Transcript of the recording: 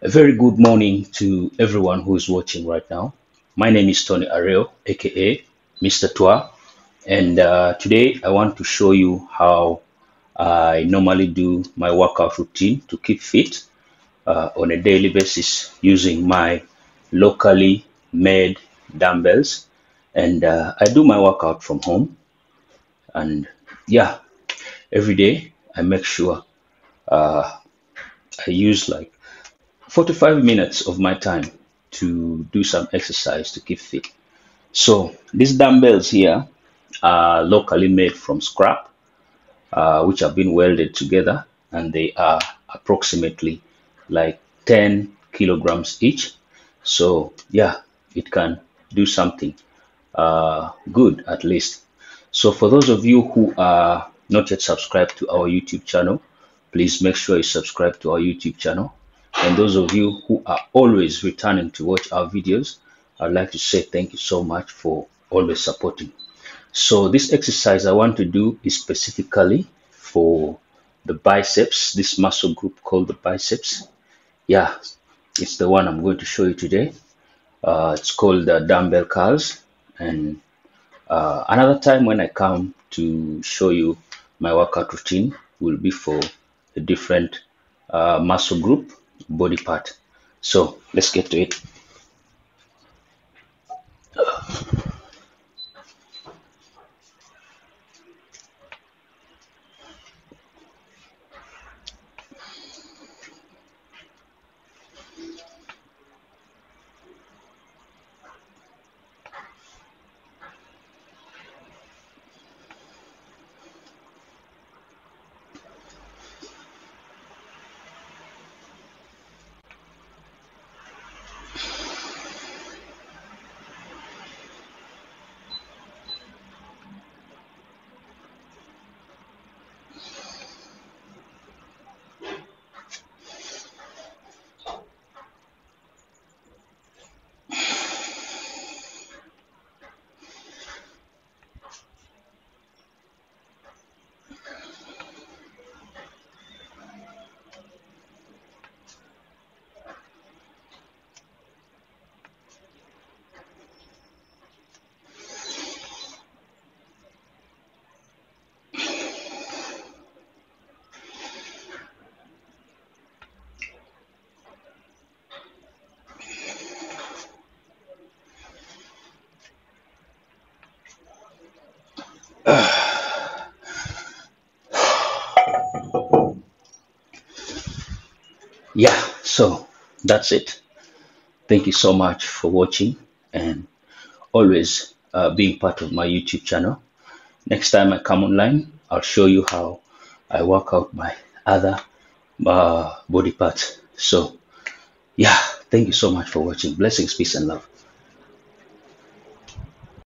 A very good morning to everyone who is watching right now. My name is Tony Areo, aka Mr. Twaaa, and uh, today I want to show you how I normally do my workout routine to keep fit uh, on a daily basis using my locally made dumbbells. And uh, I do my workout from home, and yeah, every day I make sure uh, I use like 45 minutes of my time to do some exercise to keep fit. So these dumbbells here are locally made from scrap, uh, which have been welded together, and they are approximately like 10 kilograms each. So yeah, it can do something uh, good at least. So for those of you who are not yet subscribed to our YouTube channel, please make sure you subscribe to our YouTube channel. And those of you who are always returning to watch our videos, I'd like to say thank you so much for always supporting. So this exercise I want to do is specifically for the biceps, this muscle group called the biceps. Yeah, it's the one I'm going to show you today. Uh, it's called the dumbbell curls. And uh, another time when I come to show you my workout routine will be for a different uh, muscle group, body part. So let's get to it. yeah so that's it. Thank you so much for watching and always uh, being part of my youtube channel. Next time i come online i'll show you how i work out my other uh, body parts. So yeah thank you so much for watching. Blessings peace and love